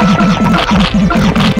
残念!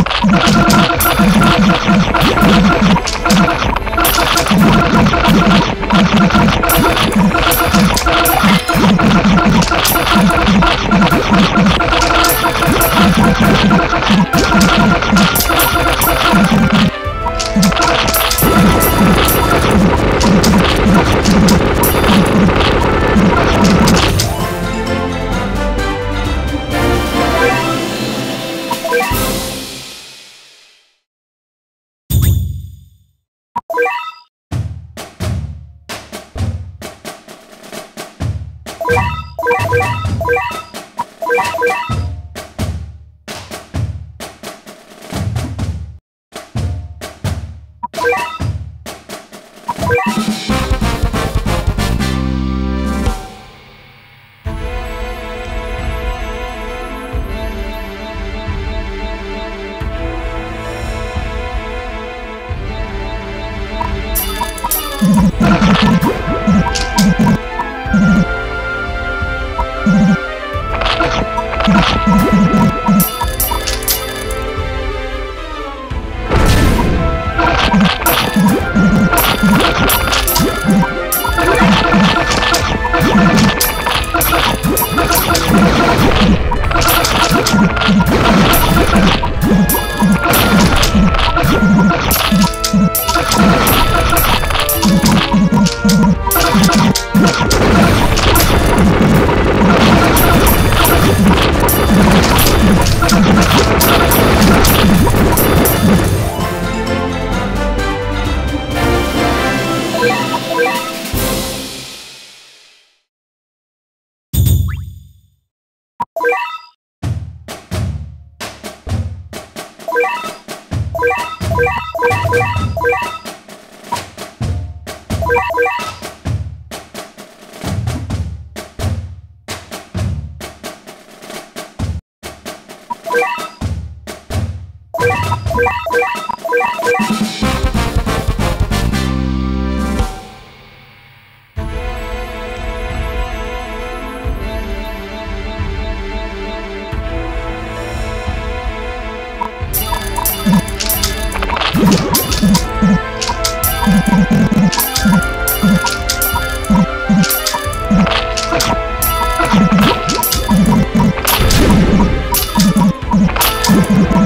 Bye.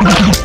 Oh, my God.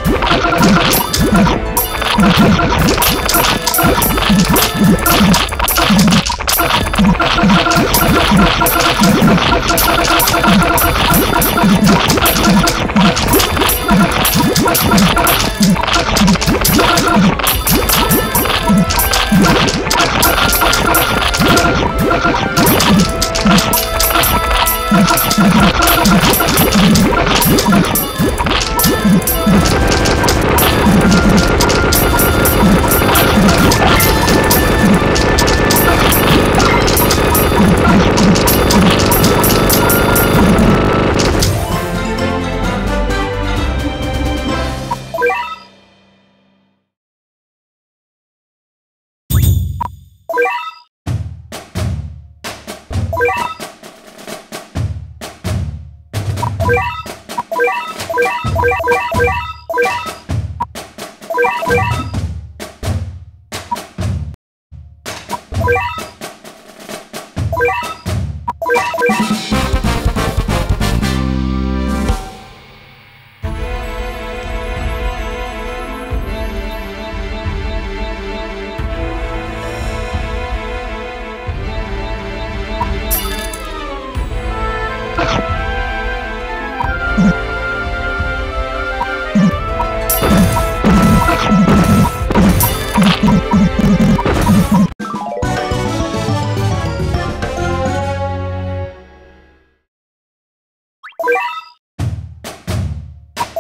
you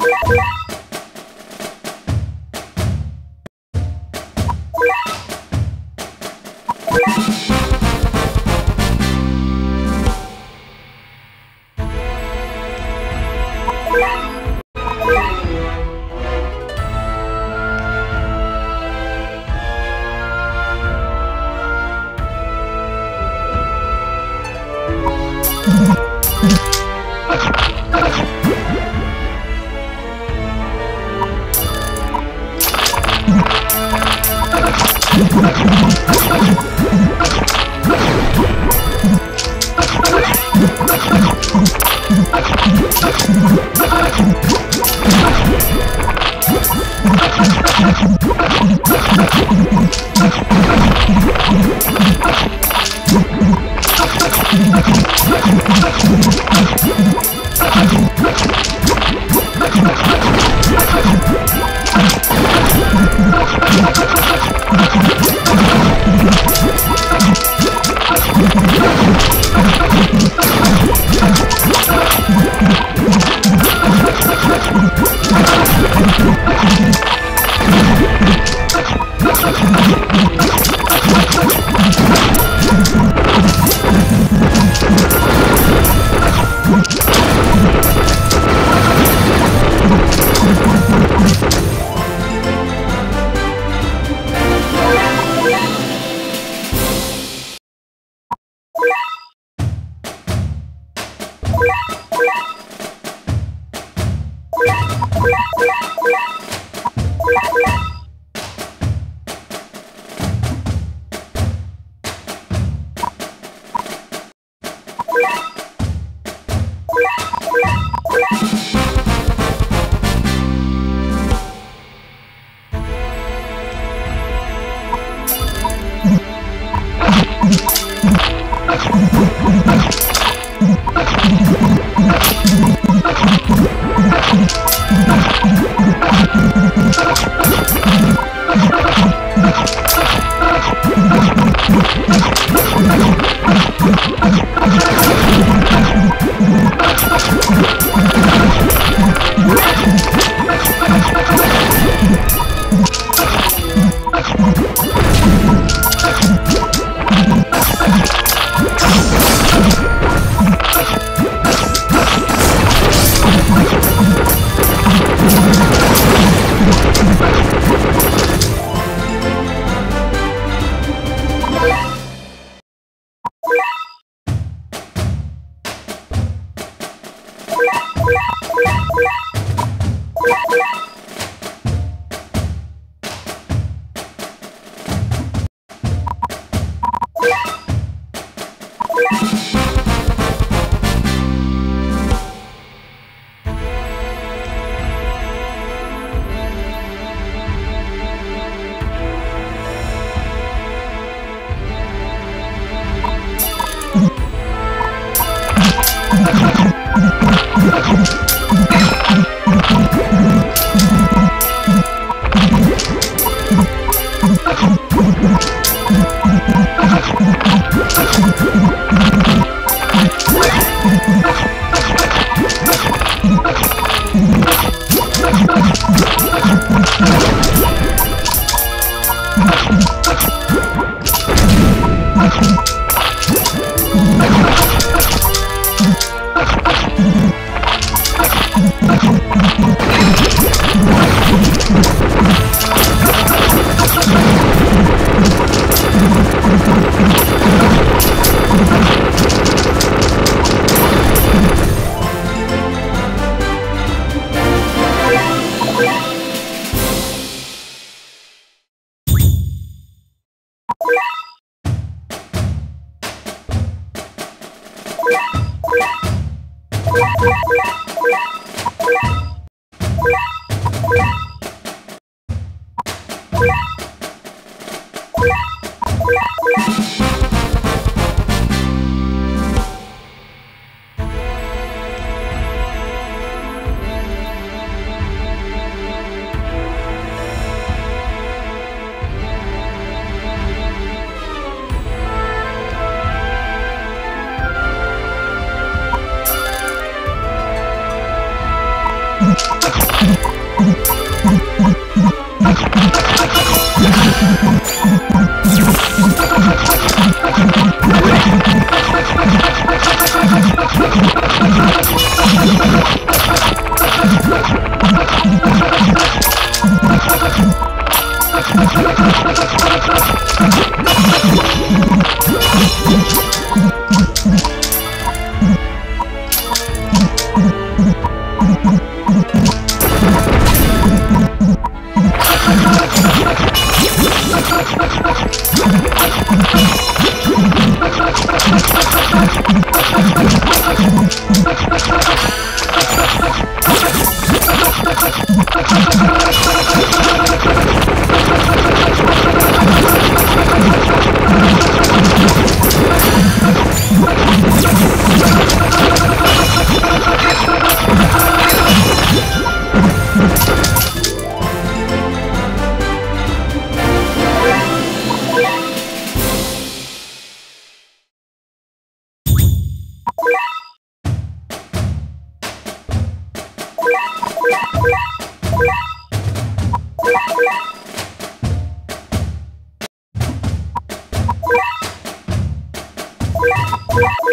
Thank you. Let's go. you Yeah. you. What?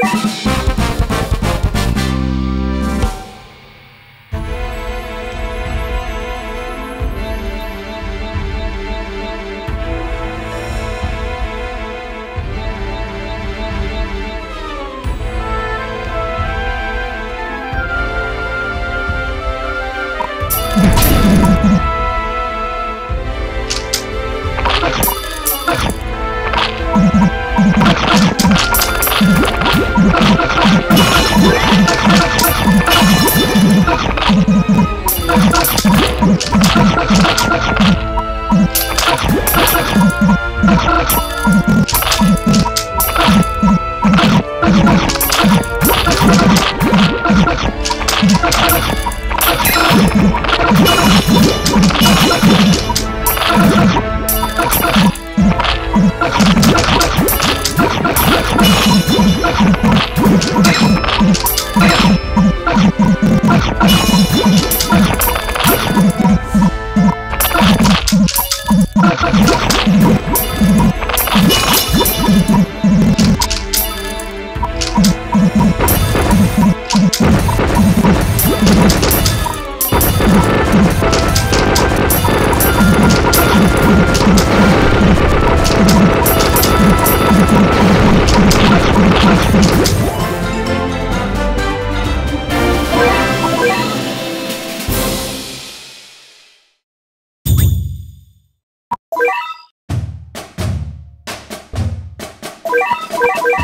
you Oh, my God. You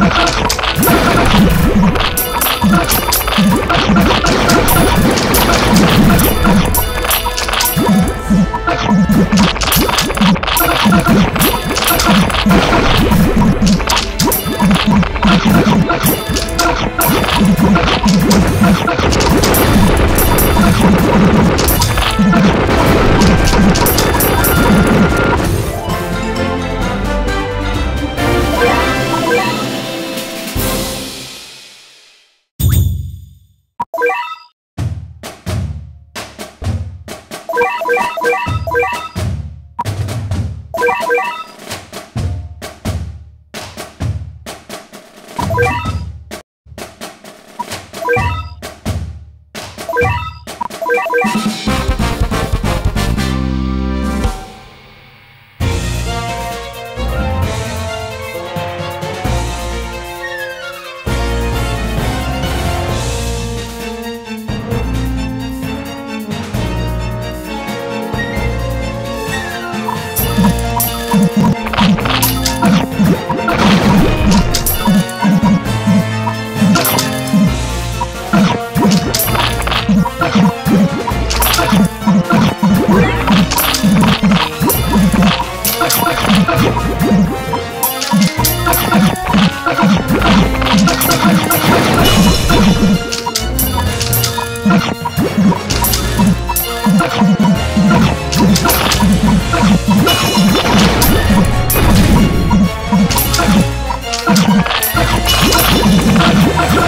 ハハハハ! You